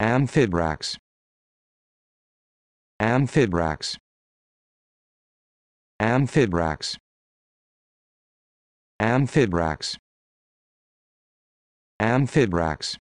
Amphibrax. Amphibrax. Amphibrax. Amphibrax. Amphibrax.